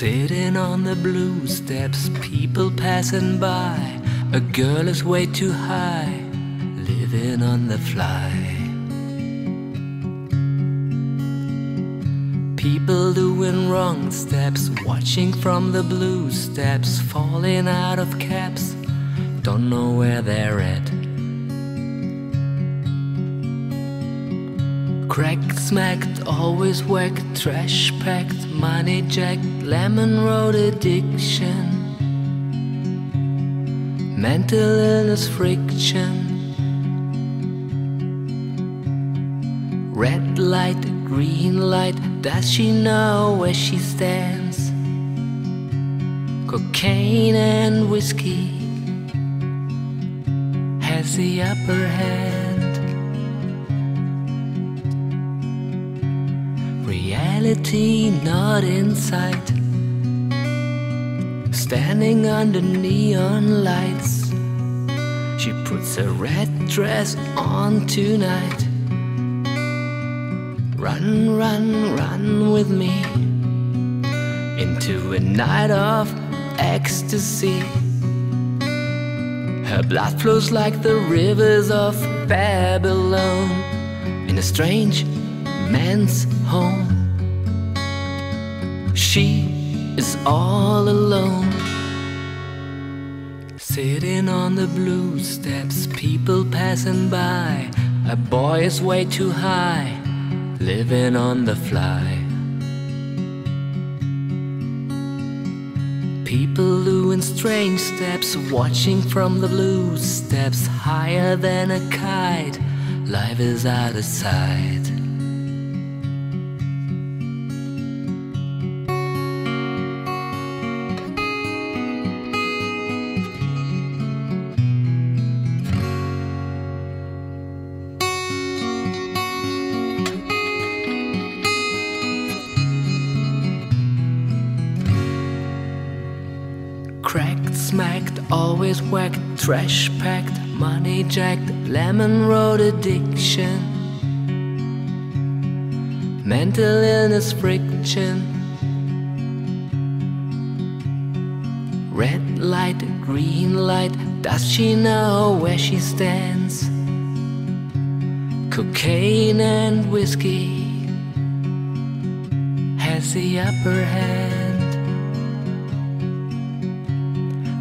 Sitting on the blue steps, people passing by. A girl is way too high, living on the fly. People doing wrong steps, watching from the blue steps, falling out of caps, don't know where they're at. Cracked, smacked, always whacked, trash packed, money jacked, lemon road addiction, mental illness friction. Red light, green light, does she know where she stands? Cocaine and whiskey has the upper hand. Not in sight. Standing under neon lights, she puts a red dress on tonight. Run, run, run with me into a night of ecstasy. Her blood flows like the rivers of Babylon in a strange man's home. She is all alone. Sitting on the blue steps, people passing by. A boy is way too high, living on the fly. People doing strange steps, watching from the blue steps, higher than a kite. Life is out of sight. Smacked, always whacked, trash packed, money jacked, lemon road addiction, mental illness friction. Red light, green light, does she know where she stands? Cocaine and whiskey has the upper hand.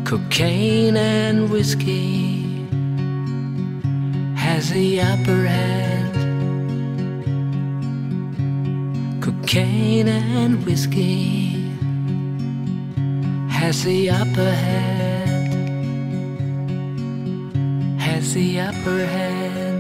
Cocaine and whiskey has the upper hand. Cocaine and whiskey has the upper hand. Has the upper hand.